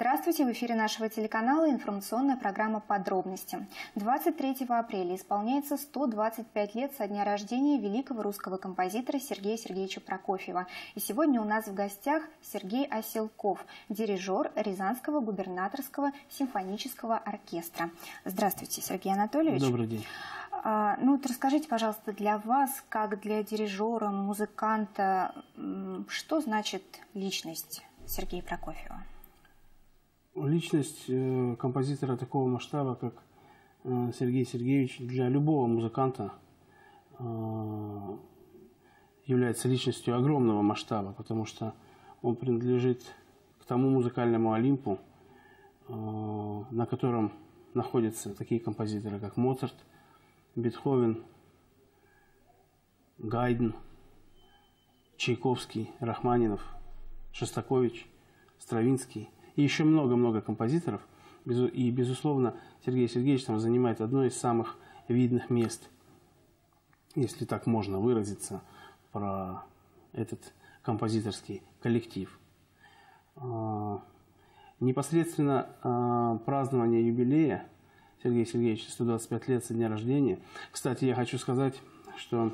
Здравствуйте! В эфире нашего телеканала информационная программа «Подробности». 23 апреля исполняется 125 лет со дня рождения великого русского композитора Сергея Сергеевича Прокофьева. И сегодня у нас в гостях Сергей Оселков, дирижер Рязанского губернаторского симфонического оркестра. Здравствуйте, Сергей Анатольевич. Добрый день. А, ну вот расскажите, пожалуйста, для вас, как для дирижера, музыканта, что значит личность Сергея Прокофьева? Личность э, композитора такого масштаба, как э, Сергей Сергеевич, для любого музыканта э, является личностью огромного масштаба, потому что он принадлежит к тому музыкальному Олимпу, на котором находятся такие композиторы, как Моцарт, Бетховен, Гайден, Чайковский, Рахманинов, Шостакович, Стравинский и еще много-много композиторов. И, безусловно, Сергей Сергеевич там занимает одно из самых видных мест, если так можно выразиться, про этот композиторский коллектив. А, непосредственно а, празднование юбилея Сергея Сергеевича, 125 лет со дня рождения. Кстати, я хочу сказать, что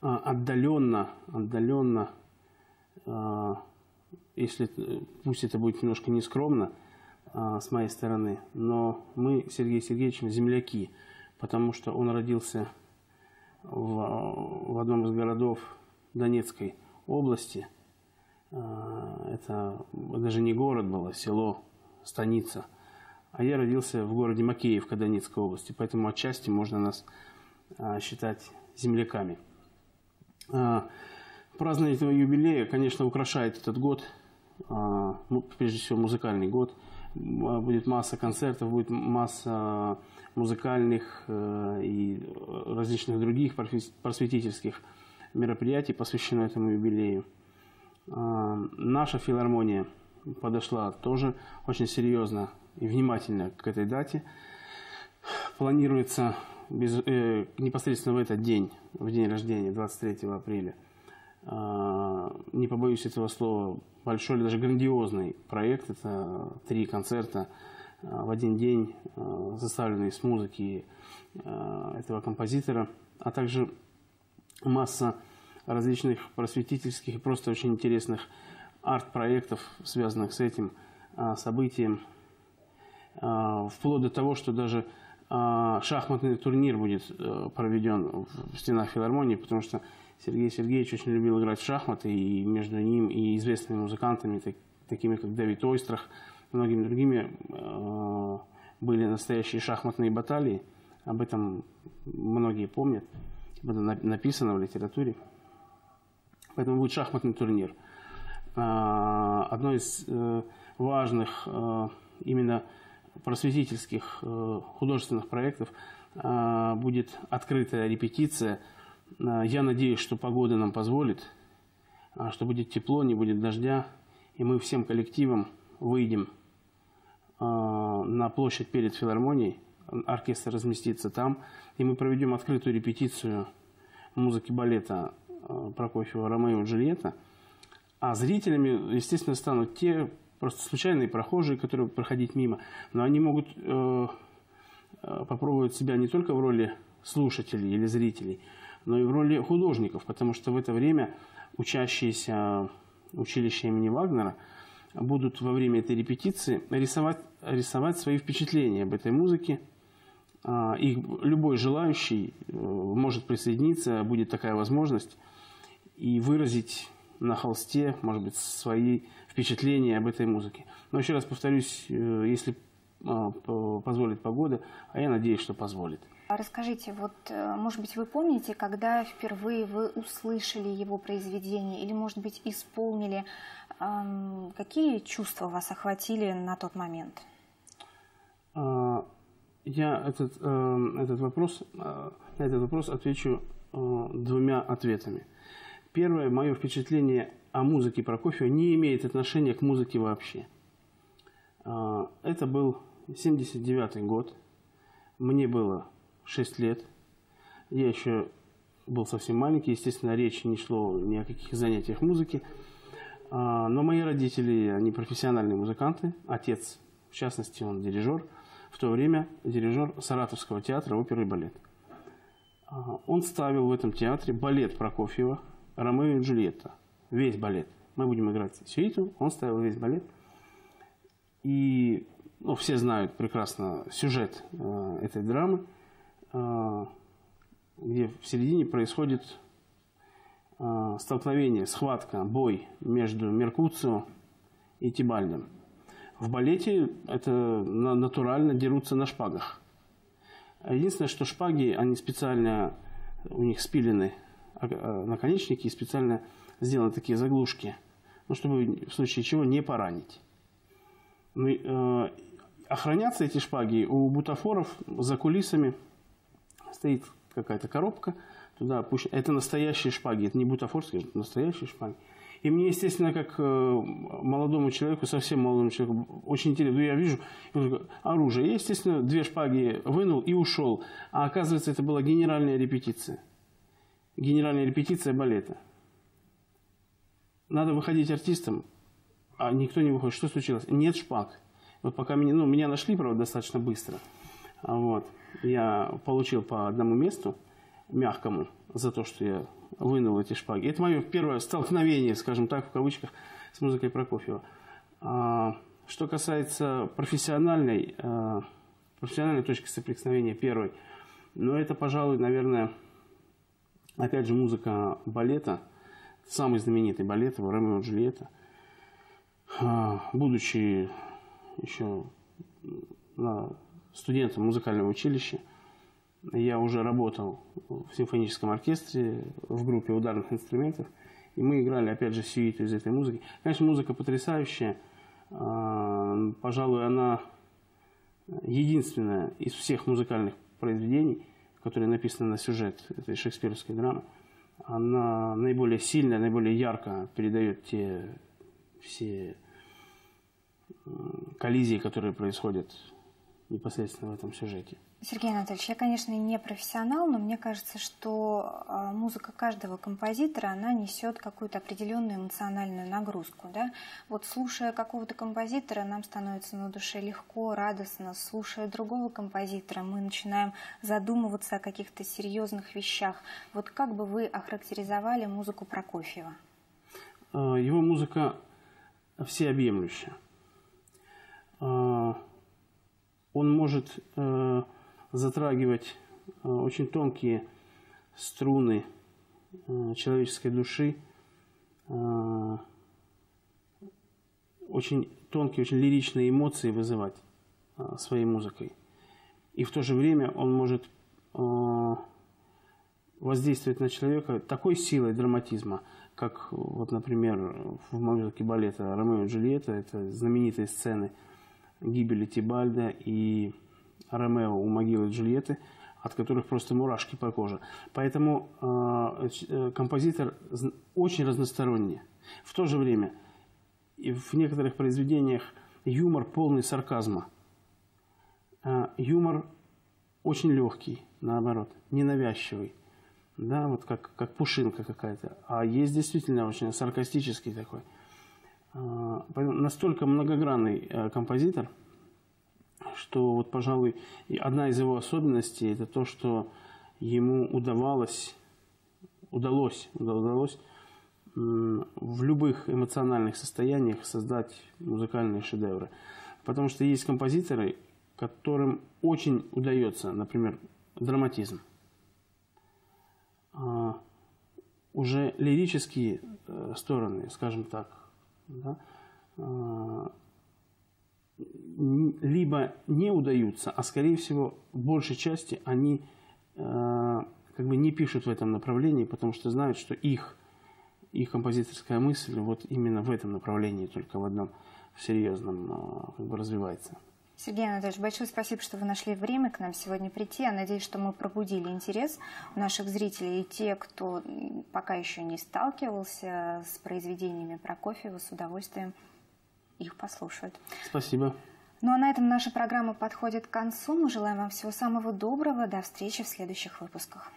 а, отдаленно, отдаленно, если, пусть это будет немножко нескромно а, с моей стороны, но мы с Сергеем Сергеевичем земляки, потому что он родился в, в одном из городов Донецкой области. Это даже не город было, село, станица – а я родился в городе Макеевка Донецкой области, поэтому отчасти можно нас а, считать земляками. Празднование этого юбилея, конечно, украшает этот год, а, ну, прежде всего музыкальный год. А, будет масса концертов, будет масса музыкальных э, и различных других просветительских мероприятий, посвященных этому юбилею. А, наша филармония подошла тоже очень серьезно и внимательно к этой дате. Планируется без, э, непосредственно в этот день, в день рождения, 23 апреля, не побоюсь этого слова, большой или даже грандиозный проект. Это три концерта э, в один день, составленные с музыки э, этого композитора, а также масса различных просветительских и просто очень интересных арт-проектов, связанных с этим событием. А, вплоть до того, что даже а, шахматный турнир будет э, проведен в стенах филармонии, потому что Сергей Сергеевич очень любил играть в шахматы, и между ним и известными музыкантами, такими как Дэвид Ойстрах, многими другими, э, были настоящие шахматные баталии. Об этом многие помнят, об этом написано в литературе. Поэтому будет шахматный турнир. А, одно из э, важных именно просветительских э, художественных проектов э, будет открытая репетиция. Э, я надеюсь, что погода нам позволит, что будет тепло, не будет дождя, и мы всем коллективом выйдем на площадь перед филармонией, оркестр разместится там, и мы проведем открытую репетицию музыки балета Прокофьева «Ромео и Джульетта», а зрителями, естественно, станут те просто случайные прохожие, которые будут проходить мимо, но они могут э, э, попробовать себя не только в роли слушателей или зрителей, но и в роли художников, потому что в это время учащиеся училища имени Вагнера будут во время этой репетиции рисовать, рисовать свои впечатления об этой музыке. А, и любой желающий э, может присоединиться, будет такая возможность, и выразить на холсте, может быть, свои впечатления об этой музыке. Но еще раз повторюсь, э, если позволит погода, а я надеюсь, что позволит. А расскажите, вот, э, может быть, вы помните, когда впервые вы услышали его произведение или, может быть, исполнили, какие чувства вас охватили на тот момент? А, я этот, э, этот вопрос, на этот вопрос отвечу двумя ответами. Первое, мое впечатление о музыке Прокофьева не имеет отношения к музыке вообще. А, это был 79 год, мне было 6 лет, я еще был совсем маленький, естественно, речь не шло ни о каких занятиях музыки. А, но мои родители, они профессиональные музыканты. Отец, в частности, он дирижер. В то время дирижер Саратовского театра оперы и балет. А, он ставил в этом театре балет Прокофьева «Ромео и Джульетта». Весь балет. Мы будем играть сюиту, он ставил весь балет. И ну, все знают прекрасно сюжет э, этой драмы, э, где в середине происходит э, столкновение, схватка, бой между Меркуцио и Тибальдом. В балете это натурально дерутся на шпагах. Единственное, что шпаги, они специально, у них спилены а, а, наконечники и специально сделаны такие заглушки, ну, чтобы в случае чего не поранить. Ну, э, охранятся эти шпаги у бутафоров за кулисами стоит какая-то коробка, туда пусть Это настоящие шпаги, это не бутафорские, это настоящие шпаги. И мне, естественно, как э, молодому человеку, совсем молодому человеку, очень интересно. Я вижу оружие. Я, естественно, две шпаги вынул и ушел. А оказывается, это была генеральная репетиция. Генеральная репетиция балета. Надо выходить артистом, а никто не выходит. Что случилось? Нет шпаг. Вот пока меня, ну, меня нашли, правда, достаточно быстро. А вот. Я получил по одному месту, мягкому, за то, что я вынул эти шпаги. Это мое первое столкновение, скажем так, в кавычках, с музыкой Прокофьева. А, что касается профессиональной, а, профессиональной точки соприкосновения первой, ну, это, пожалуй, наверное, опять же, музыка балета, самый знаменитый балет, Ромео и Джульетта. А, будучи еще студентом музыкального училища, я уже работал в симфоническом оркестре, в группе ударных инструментов, и мы играли, опять же, сюиту из этой музыки. Конечно, музыка потрясающая. А, пожалуй, она единственная из всех музыкальных произведений, которые написаны на сюжет этой шекспировской драмы. Она наиболее сильно, наиболее ярко передает те все коллизии, которые происходят непосредственно в этом сюжете. Сергей Анатольевич, я, конечно, не профессионал, но мне кажется, что а, музыка каждого композитора, она несет какую-то определенную эмоциональную нагрузку. Да? Вот слушая какого-то композитора, нам становится на душе легко, радостно. Слушая другого композитора, мы начинаем задумываться о каких-то серьезных вещах. Вот как бы вы охарактеризовали музыку Прокофьева? А, его музыка всеобъемлющая. А, он может э, затрагивать э, очень тонкие струны э, человеческой души, очень тонкие, очень лиричные эмоции вызывать своей музыкой. И в то же время он может воздействовать на человека такой силой драматизма, как, вот, например, в музыке балета «Ромео и Джульетта», это знаменитые сцены – гибели Тибальда и Ромео у могилы Джульетты, от которых просто мурашки по коже. Поэтому э, э композитор очень разносторонний. В то же время в некоторых произведениях юмор полный сарказма. Э, юмор очень легкий, наоборот, ненавязчивый. Да, вот как, как пушинка какая-то. А есть действительно очень саркастический такой. А, настолько многогранный э, композитор, что вот, пожалуй, одна из его особенностей это то, что ему удавалось, удалось, удалось в любых эмоциональных состояниях создать музыкальные шедевры. Потому что есть композиторы, которым очень удается, например, драматизм. А, уже лирические э, стороны, скажем так, да, а, либо не удаются, а скорее всего в большей части они а, как бы не пишут в этом направлении, потому что знают, что их, их композиторская мысль вот именно в этом направлении, только в одном в серьезном а, как бы развивается. Сергей Анатольевич, большое спасибо, что вы нашли время к нам сегодня прийти. Я надеюсь, что мы пробудили интерес у наших зрителей и те, кто пока еще не сталкивался с произведениями Про Прокофьева, с удовольствием их послушают. Спасибо. Ну а на этом наша программа подходит к концу. Мы желаем вам всего самого доброго. До встречи в следующих выпусках.